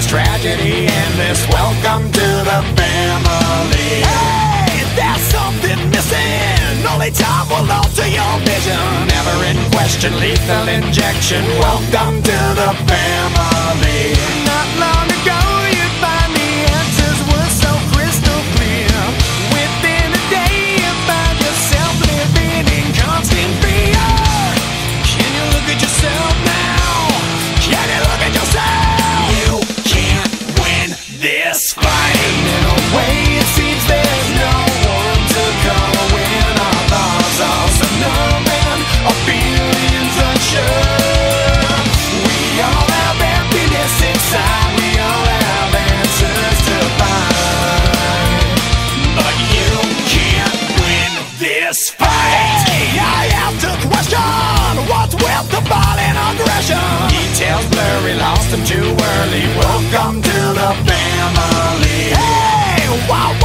reckless, tragedy endless. Welcome to the family. Hey, there's something missing. Only time will alter your vision. Never in question, lethal injection. Welcome to the family. This fight. In a way, it seems there's no one to call when our thoughts are so numb and our feelings unsure. We all have emptiness inside. We all have answers to find. But you can't win this fight. I have to question what's with the violent aggression. Details blurry, lost them too early. Welcome family. Hey, wow.